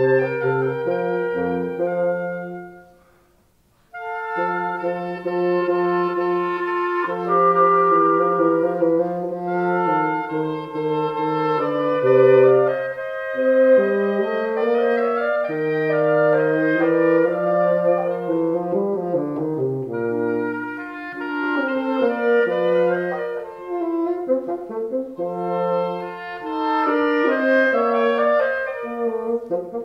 Música